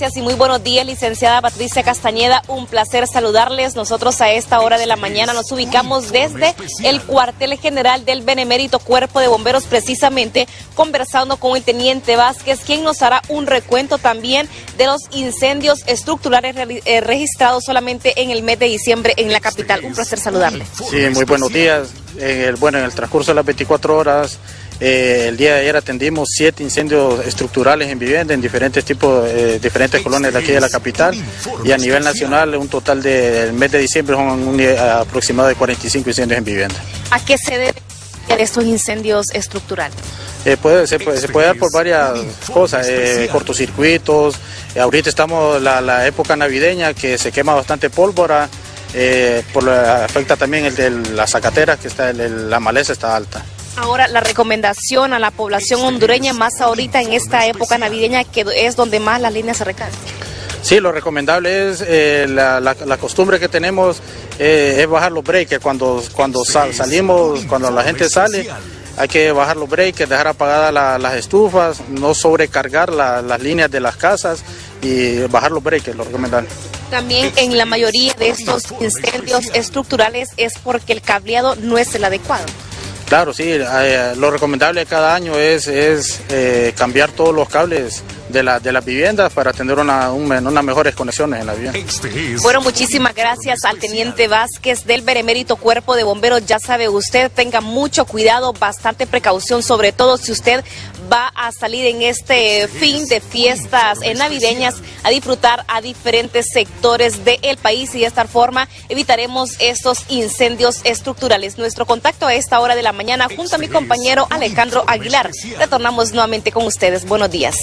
Gracias y muy buenos días, licenciada Patricia Castañeda. Un placer saludarles. Nosotros a esta hora de la mañana nos ubicamos desde el cuartel general del Benemérito Cuerpo de Bomberos, precisamente conversando con el teniente Vázquez, quien nos hará un recuento también de los incendios estructurales eh, registrados solamente en el mes de diciembre en la capital. Un placer saludarle. Sí, muy buenos días. bueno, en el transcurso de las 24 horas eh, el día de ayer atendimos siete incendios estructurales en vivienda en diferentes tipos, eh, diferentes colonias de aquí de la capital y a nivel nacional un total del mes de diciembre son un, aproximado de 45 incendios en vivienda. ¿A qué se deben estos incendios estructurales? Eh, puede, se, puede, se, puede, dar por varias cosas, eh, cortocircuitos, ahorita estamos en la, la, época navideña que se quema bastante pólvora, por afecta también el de la zacatera que está, la maleza está alta. Ahora, la recomendación a la población hondureña, más ahorita en esta época navideña, que es donde más las líneas se recargan. Sí, lo recomendable es eh, la, costumbre que tenemos eh, es bajar los breaks. Cuando, cuando salimos, cuando la gente sale, hay que bajar los breaks, dejar apagadas las estufas, no sobrecargar las líneas de las casas y bajar los breaks, lo recomendable. También en la mayoría de estos incendios estructurales es porque el cableado no es el adecuado. Claro, sí, eh, lo recomendable cada año es, es eh, cambiar todos los cables de, la, de las viviendas para tener una, unas mejores conexiones en la vivienda. Bueno, muchísimas gracias al teniente Vázquez del Beremérito Cuerpo de Bomberos. Ya sabe usted, tenga mucho cuidado, bastante precaución, sobre todo si usted va a salir en este fin de fiestas navideñas a disfrutar a diferentes sectores del país y de esta forma evitaremos estos incendios estructurales. Nuestro contacto a esta hora de la mañana junto a mi compañero Alejandro Aguilar. Retornamos nuevamente con ustedes. Buenos días.